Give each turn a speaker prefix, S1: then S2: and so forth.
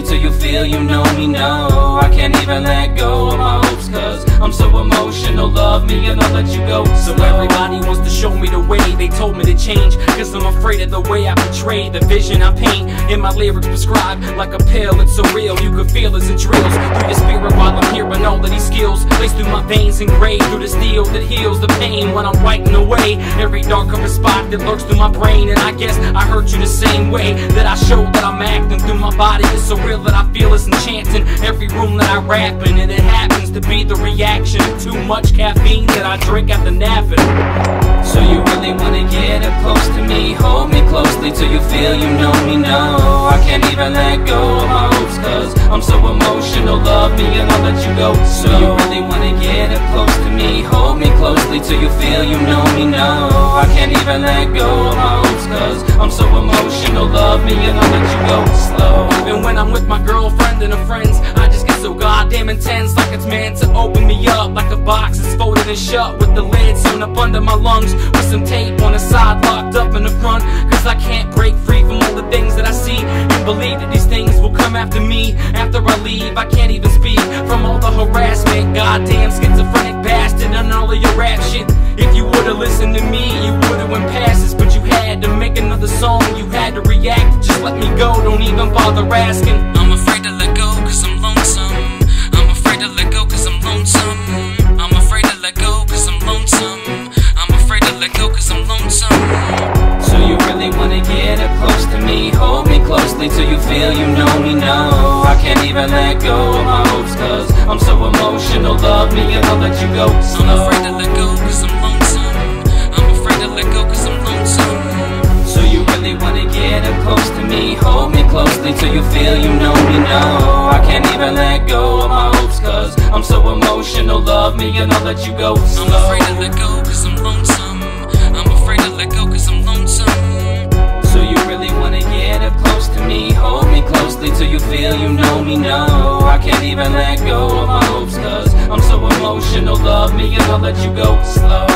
S1: closely till you feel you know me, no I can't even let go of my hopes cause I'm so emotional. Love me and I'll let you go.
S2: So everybody wants to show me the way. They told me to change Cause I'm afraid of the way I portray The vision I paint. In my lyrics prescribed Like a pill, it's so real. You can feel as it drills Through your spirit while I'm hearing all of these through my veins and engraved Through the steel that heals the pain When I'm writing away. Every dark spot that lurks through my brain And I guess I hurt you the same way That I show that I'm acting through my body. It's so real that I feel it's enchanting. Every room that I rap in And it happens to be the reaction of too much caffeine That I drink after napping.
S1: So you really wanna get up close to me? Hold me closely till you feel you know me, no I can't even let go of my hopes cause Hold me closely till you feel you know me, no I can't even let go of my hopes cause I'm so emotional. Love me and I'll let you go slow.
S2: Even when I'm with my girlfriend and her friends I just get so goddamn intense Like it's meant to open me up Like a box is folded and shut With the lid sewn up under my lungs With some tape on the side locked up in the front Cause I can't break free from all the things that I see. And believe that these things will come after me After I leave. I can't you to me You went past this But you had to make another song You had to react Just let me go Don't even bother asking
S3: I'm afraid to let go cause I'm lonesome. I'm afraid to let go cause I'm lonesome. I'm afraid to let go cause I'm lonesome. I'm afraid to let go cause I'm lonesome.
S1: So you really wanna get up close to me Hold me closely till you feel you know me, no I can't even let go of my hopes cause I'm so emotional Love me and I'll let you go
S3: I'm
S1: slow
S3: afraid
S1: me till you feel you know me, no. I can't even let go of my hopes cause I'm so emotional. Love me and I'll let you go. Slow.
S3: I'm afraid to let go cause I'm lonesome. I'm afraid to let go cause I'm lonesome.
S1: So you really wanna get up close to me? Hold me closely till you feel you know me, no. I can't even let go of my hopes cause I'm so emotional. Love me and I'll let you go. Slow